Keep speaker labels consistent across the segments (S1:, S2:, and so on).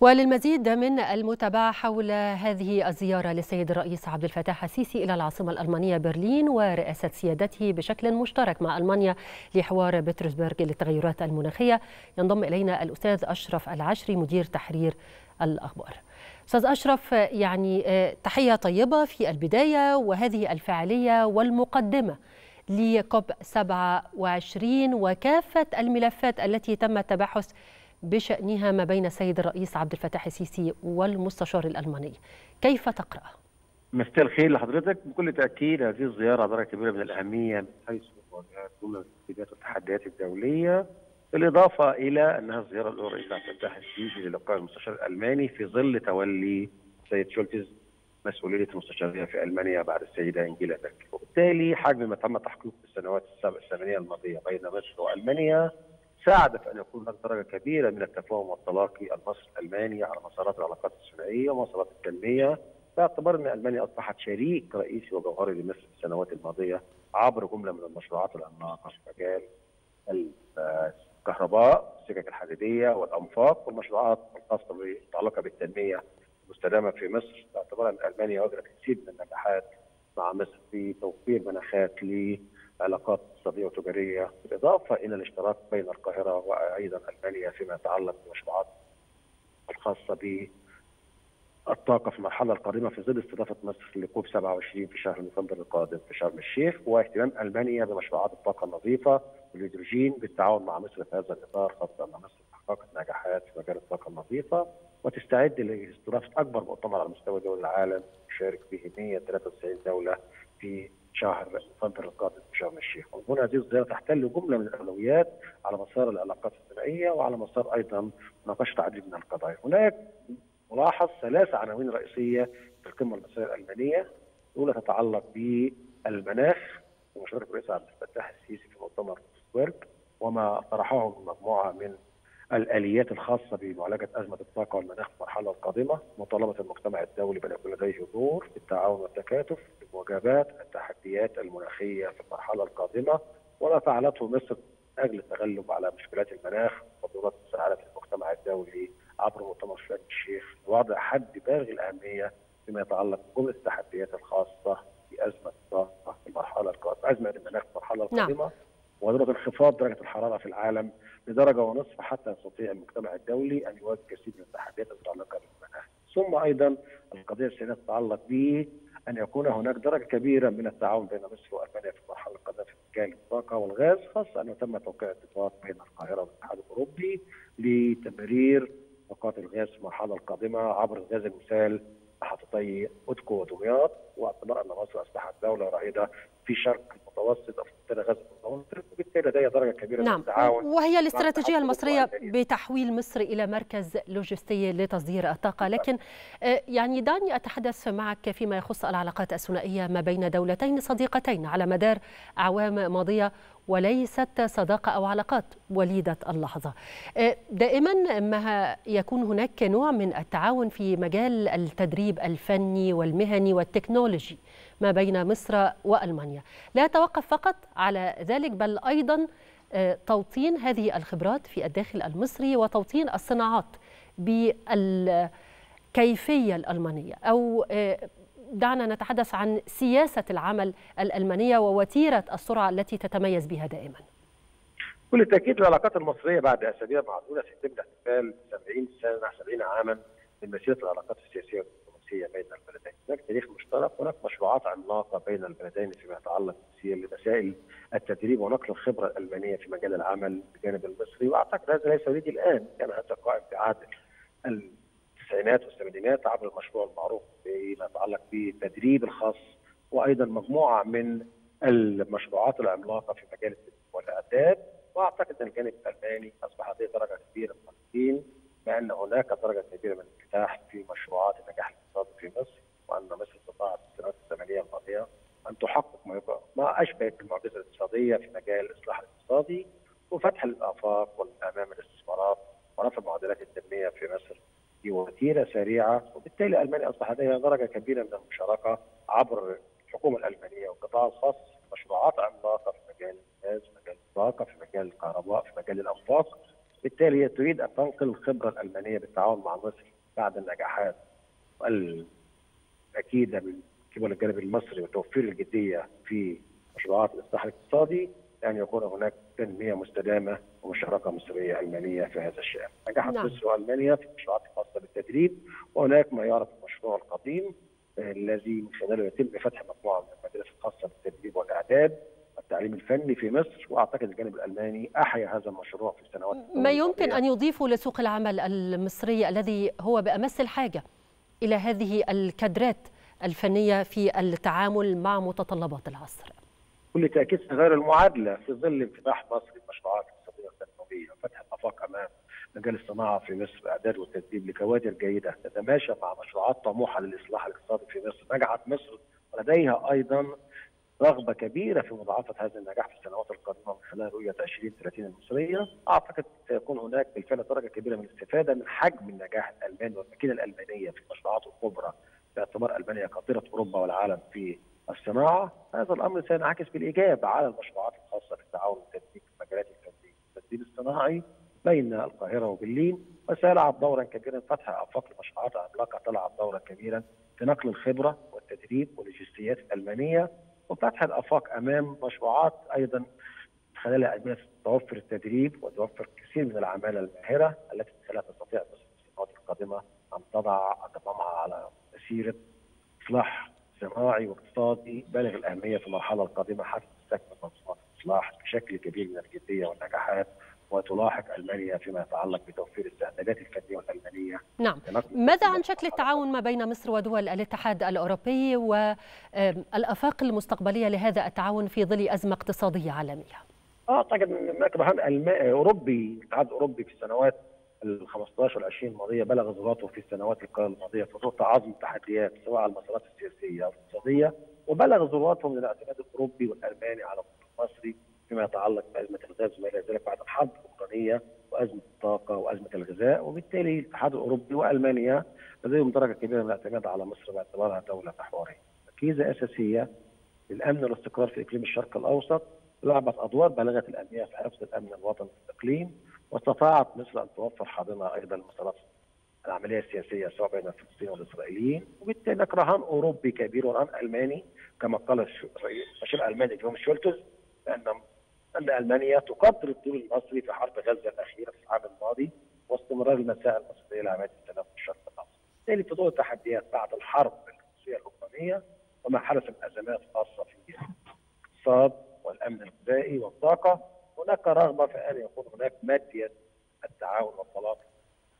S1: وللمزيد من المتابعة حول هذه الزيارة للسيد الرئيس عبد الفتاح السيسي إلى العاصمة الألمانية برلين ورئاسة سيادته بشكل مشترك مع ألمانيا لحوار بطرسبرغ للتغيرات المناخية. ينضم إلينا الأستاذ أشرف العشري مدير تحرير الأخبار. أستاذ أشرف يعني تحية طيبة في البداية وهذه الفعالية والمقدمة لكوب 27 وكافة الملفات التي تم التباحث بشأنها ما بين السيد الرئيس عبد الفتاح السيسي والمستشار الألماني كيف تقرأ؟
S2: مساء الخير لحضرتك بكل تأكيد هذه الزيارة درجة كبيرة من الأهمية من حيث مواجهة جملة والتحديات الدولية بالإضافة إلى أنها الزيارة الأولى للرئيس عبد الفتاح السيسي للقاء المستشار الألماني في ظل تولي السيد شولتز مسؤولية المستشارية في ألمانيا بعد السيدة إنجيلا ميركل وبالتالي حجم ما تم تحقيقه في السنوات السبع الثمانية الماضية بين مصر وألمانيا ساعد في أن يكون هناك درجة كبيرة من التفاهم والتلاقي. المصري الألماني على مسارات العلاقات الثنائيه ومسارات التنمية. باعتبار أن ألمانيا أصبحت شريك رئيسي وجوهري لمصر في السنوات الماضية عبر جملة من المشروعات العملاقة في مجال الكهرباء، السكك الحديدية والأنفاق والمشروعات الخاصة المتعلقة بالتنمية المستدامة في مصر. باعتبار أن ألمانيا وجدت كثير من النجاحات مع مصر في توفير مناخات ل علاقات اقتصاديه وتجارية بالإضافة إلى الاشتراك بين القاهرة وأيضا ألمانيا فيما يتعلق بالمشروعات الخاصة بالطاقة في المرحلة القادمة في ظل استضافة مصر لكوب 27 في شهر نوفمبر القادم في شرم الشيخ واهتمام ألمانيا بمشروعات الطاقة النظيفة والهيدروجين بالتعاون مع مصر في هذا الإطار خاصه ان مصر حققت نجاحات في مجال الطاقة النظيفة وتستعد لاستضافه أكبر مؤتمر على مستوى دول العالم يشارك فيه 193 دولة في شهر نوفمبر القادم في شرم الشيخ، وهنا هذه الزيارة تحتل جملة من الأولويات على مسار العلاقات الثنائيه وعلى مسار أيضا مناقشه عديد من القضايا. هناك ملاحظ ثلاث عناوين رئيسية في القمة المصريه الألمانية، الأولى تتعلق بالمناخ ومشاركه الرئيس عبد الفتاح السيسي في مؤتمر سبيرج وما طرحه مجموعه من الآليات الخاصة بمعالجة أزمة الطاقة والمناخ في المرحلة القادمة، مطالبه المجتمع الدولي بان يكون لديه دور في التعاون والتكاتف لمواجهه التحديات المناخية في المرحلة القادمة وما فعلته مصر من أجل التغلب على مشكلات المناخ وضرورات مساعدة المجتمع الدولي عبر مؤتمر شرم الشيخ لوضع حد بالغ الأهمية فيما يتعلق بجمله التحديات الخاصة بأزمة الطاقة في المرحلة القادمة، أزمة المناخ في المرحلة القادمة نعم. وضرورة انخفاض درجة الحرارة في العالم بدرجة ونصف حتى يستطيع المجتمع الدولي أن يواجه كثير من التحديات المتعلقه بالمناخ. ثم أيضا القضية الثانية تتعلق ب ان يكون هناك درجة كبيرة من التعاون بين مصر وألمانيا في المرحله القادمه في مجال الطاقة والغاز خاصة أنه تم توقيع اتفاق بين القاهرة والاتحاد الأوروبي لتمرير طاقات الغاز في المرحلة القادمة عبر الغاز المسال محطتي ادكو ودمياط واعتبار أن مصر اصبحت دوله رائده في شرق المتوسط أو في غاز المتوسط وبالتالي لديها درجة كبيرة
S1: نعم.
S2: من التعاون.
S1: وهي الاستراتيجية المصرية بتحويل مصر إلى مركز لوجستي لتصدير الطاقة. لكن يعني دعني أتحدث معك فيما يخص العلاقات الثنائية ما بين دولتين صديقتين على مدار أعوام ماضية. وليست صداقة أو علاقات وليدة اللحظة. دائما ما يكون هناك نوع من التعاون في مجال التدريب الفني والمهني والتكنولوجي ما بين مصر وألمانيا. لا يتوقف فقط على ذلك بل أيضا توطين هذه الخبرات في الداخل المصري وتوطين الصناعات بالكيفية الألمانية أو دعنا نتحدث عن سياسة العمل الألمانية ووتيرة السرعة التي تتميز بها دائما.
S2: كل تأكيد العلاقات المصرية بعد أسابيع معدودة سيتم احتفال 70 سنة 70 عاما من مسيرة العلاقات السياسية والدبلوماسية بين البلدين. هناك تاريخ مشترك هناك مشروعات عملاقة بين البلدين فيما يتعلق بمسائل التدريب ونقل الخبرة الألمانية في مجال العمل بجانب المصري. وأعتقد هذا ليس يريد الآن كان هذا قائم في عهد التسعينات والثمانينات عبر المشروع المعروف فيما يتعلق بالتدريب الخاص وأيضا مجموعة من المشروعات العملاقة في مجال التدريب والإعداد. وأعتقد إن الجانب الالماني اصبح لديه درجة كبيرة من التمكين بان هناك درجة كبيرة من الانفتاح في مشروعات النجاح الاقتصادي في مصر وأن مصر استطاعت في السنوات الثمانية الماضية أن تحقق ما, ما أشبه بالمعجزه الاقتصادية في مجال الإصلاح الاقتصادي وفتح الآفاق والأمام الاستثمارات ورفع معدلات التنميه في مصر. بوتيره سريعة وبالتالي ألمانيا اصبح لديها درجة كبيرة من المشاركة عبر الحكومة الألمانية والقطاع الخاص مشروعات عملاقة في مجال الغاز، في مجال الطاقة، في مجال الكهرباء، في مجال الأنفاق. بالتالي هي تريد أن تنقل الخبرة الألمانية بالتعاون مع مصر بعد النجاحات. الاكيده من قبل الجانب المصري وتوفير الجدية في مشروعات الاصلاح الاقتصادي أن يكون هناك تنمية مستدامة ومشاركة مصريه ألمانية في هذا الشأن. نجحت
S1: نعم.
S2: مصر وألمانيا في المشروعات الخاصه بالتدريب وهناك ما يعرف المشروع القديم آه، الذي من خلاله يتم فتح مجموعة من المدارس الخاصة بالتدريب والإعداد والتعليم الفني في مصر وأعتقد الجانب الألماني أحيا هذا المشروع في السنوات
S1: ما يمكن أن يضيفه لسوق العمل المصري الذي هو بأمس الحاجة إلى هذه الكادرات الفنية في التعامل مع متطلبات العصر.
S2: كل تأكيد غير المعادلة. في ظل انفتاح مصر للمشروعات الاقتصاديه والتنمويه وفتح الافاق أمام مجال الصناعة في مصر اعداد والتدريب لكوادر جيدة تتماشى مع مشروعات طموحة للإصلاح الاقتصادي في مصر. نجحت مصر ولديها أيضا رغبة كبيرة في مضاعفة هذا النجاح في السنوات القادمة من خلال رؤية 2030 المصرية، أعتقد سيكون هناك بالفعل درجة كبيرة من الاستفادة من حجم النجاح الألماني والماكينة الألمانية في المشروعات الكبرى باعتبار ألمانيا قاطره أوروبا والعالم في الصناعة، هذا الأمر سينعكس بالإيجاب على المشروعات الخاصة بالتعاون والتدريب في المجالات الفنية. والتدريب الصناعي بين القاهرة وبرلين وسيلعب دورا كبيرا فتح أفاق المشروعات العملاقة تلعب دورا كبيرا في نقل الخبرة والتدريب واللوجستيات الألمانية وفتح الأفاق أمام مشروعات أيضا خلالها المانيا توفر التدريب وتوفر كثير من العماله الماهرة التي خلالها تستطيع السنوات القادمة أن تضع قدمها على مسيرة إصلاح صناعي واقتصادي بالغ الأهمية في المرحلة القادمة حتى تستكمل منظومات الإصلاح بشكل كبير من الجدية والنجاحات وتلاحق ألمانيا فيما يتعلق بتوفير الاستعدادات الفنية والألمانية.
S1: نعم. ماذا عن شكل التعاون ما بين مصر ودول الاتحاد الأوروبي والافاق المستقبلية لهذا التعاون في ظل أزمة اقتصادية عالمية؟
S2: أعتقد إن هناك رهان أوروبي الاتحاد الأوروبي في السنوات ال 15 وال 20 الماضيه بلغ ذراته في السنوات الماضية في ضوء تعاظم التحديات سواء على المسارات السياسية أو الاقتصادية وبلغ ذروته من الاعتماد الأوروبي والألماني على المصري فيما يتعلق بأزمة الغاز وما إلى ذلك بعد الحرب الأوكرانية وأزمة الطاقة وأزمة الغذاء وبالتالي الاتحاد الأوروبي وألمانيا لديهم درجة كبيرة من الاعتماد على مصر باعتبارها دولة محورية. ركيزه أساسية للأمن والاستقرار في إقليم الشرق الأوسط لعبت أدوار بالغه الأهمية في حفظ الأمن الوطني في الاقليم وأستطاعت مصر أن توفر حاضنه أيضا المسارات العملية السياسية سواء بين الفلسطينيين والإسرائيليين وبالتالي رهان أوروبي كبير ورهان ألماني كما قال الش- المستشار الألماني جون شولتز ان أن ألمانيا تقدر الدور المصري في حرب غزة الأخيرة في العام الماضي واستمرار المسائل المصرية لعمليه السلام في الشرق الأوسط. بالتالي في ضوء التحديات بعد الحرب الروسية الأوكرانية وما حدث من أزمات خاصة في الإقتصاد والأمن الغذائي والطاقة هناك رغبة في أن يكون هناك ماديه التعاون والتلاقي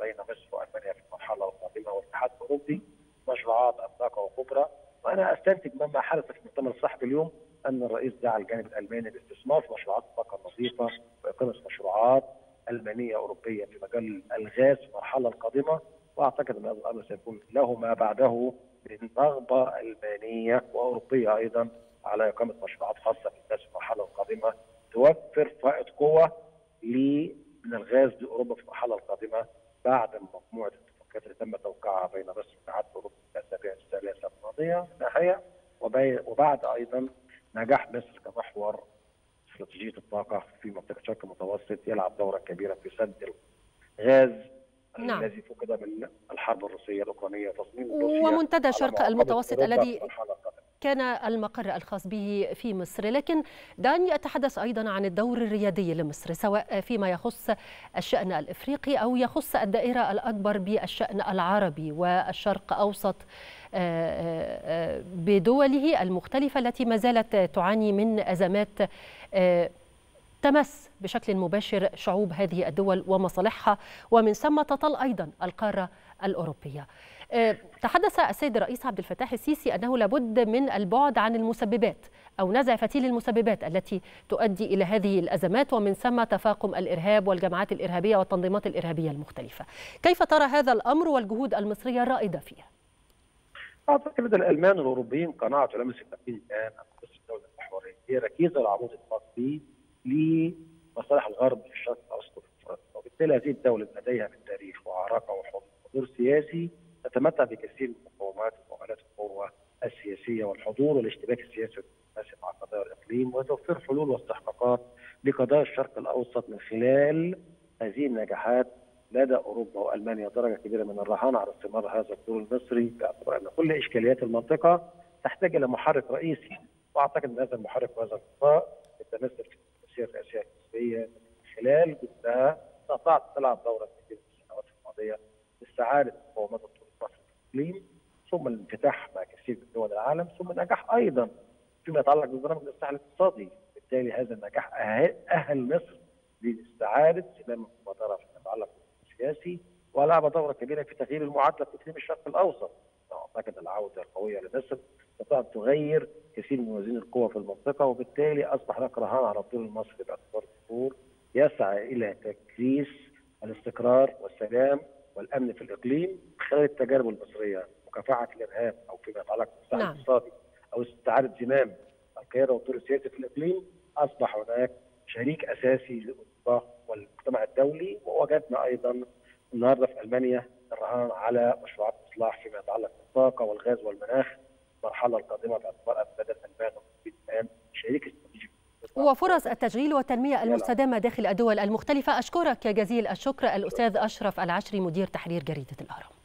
S2: بين مصر وألمانيا في المرحلة القادمة والاتحاد الأوروبي مشروعات عملاقه وكبرى وأنا أستنتج مما حدث في مؤتمر الصحفي اليوم أن الرئيس دعا الجانب الألماني للاستثمار في مشروعات الطاقة النظيفه واقامه مشروعات ألمانية أوروبية في مجال الغاز في المرحلة القادمة. وأعتقد أن هذا الأمر سيكون له ما بعده من رغبة ألمانية وأوروبية أيضا على إقامة مشروعات خاصة في الغاز في المرحلة القادمة. توفر فائض قوة من الغاز لاوروبا في المرحلة القادمة بعد مجموعة الاتفاقيات اللي تم توقيعها بين مصر والاتحاد الأوروبي في الأسابيع الثلاثه الماضية من ناحيه وبي- وبعد أيضا نجاح مصر كمحور استراتيجية الطاقة في منطقة الشرق المتوسط يلعب دورا كبيرا في سد الغاز
S1: نعم.
S2: الذي فقد من الحرب الروسية الأوكرانية تصميم روسيا
S1: ومنتدى شرق المتوسط الذي. كان المقر الخاص به في مصر. لكن دعني أتحدث أيضا عن الدور الريادي لمصر سواء فيما يخص الشأن الإفريقي أو يخص الدائرة الأكبر بالشأن العربي والشرق أوسط آه، آه، آه، بدوله المختلفة التي ما زالت تعاني من أزمات تمس بشكل مباشر شعوب هذه الدول ومصالحها ومن ثم تطل أيضا القارة الأوروبية. آه، تحدث السيد الرئيس عبد الفتاح السيسي أنه لابد من البعد عن المسببات أو نزع فتيل المسببات التي تؤدي إلى هذه الأزمات ومن ثم تفاقم الإرهاب والجماعات الإرهابية والتنظيمات الإرهابية المختلفة. كيف ترى هذا الأمر والجهود المصرية الرائدة فيه؟
S2: أعتقد الألمان والاوروبيين قناعة علماء أن مصر الدولة المحوريه هي ركيزة العمود الفقري لمصالح الغرب في الشرق الأوسط وافريقيا وبالتالي هذه الدولة لديها من تاريخ وعراقة وحضور سياسي تتمتع بكثير من المقومات ومؤهلات القوة السياسية والحضور والاشتباك السياسي والدبلوماسي مع قضايا الإقليم وتوفير حلول واستحقاقات لقضايا الشرق الأوسط من خلال هذه النجاحات لدى أوروبا وألمانيا درجة كبيرة من الرهان على استمرار هذا الدور المصري باعتبار أن كل إشكاليات المنطقة تحتاج إلى محرك رئيسي. وأعتقد أن هذا المحرك وهذا القطاع يتمثل في السياسة الرئاسيه المصريه خلال جزءها استطاعت تلعب دورا كبيره في السنوات الماضية لاستعاده الطول المصري في الاقليم ثم الانفتاح مع كثير من دول العالم ثم النجاح أيضا فيما يتعلق بالبرنامج الاصلاح الاقتصادي. بالتالي هذا النجاح أهل مصر لاستعادة زمام المبادره فيما يتعلق بالسياسي ولعب دورا كبيرة في تغيير المعادلة في اقليم الشرق الأوسط. أعتقد العودة القوية لمصر استطاعت تغير كثير من موازين القوى في المنطقة وبالتالي أصبح هناك رهان على الدور المصري باعتبار الدور يسعى إلى تكريس الاستقرار والسلام والأمن في الإقليم خلال التجارب المصرية مكافحة الإرهاب أو فيما يتعلق بالسلاح نعم. الاقتصادي أو استعادة زمام القيادة والدور السياسي في الإقليم أصبح هناك شريك أساسي للاوروبا والمجتمع الدولي ووجدنا أيضا النهارده في ألمانيا الرهان على مشروعات إصلاح فيما يتعلق بالطاقة والغاز والمناخ المرحلة القادمة باعتبار بدل الالمان الان شريك استراتيجي.
S1: وفرص التشغيل والتنمية المستدامة داخل الدول المختلفة. أشكرك جزيل الشكر الأستاذ أشرف العشري مدير تحرير جريدة الأهرام.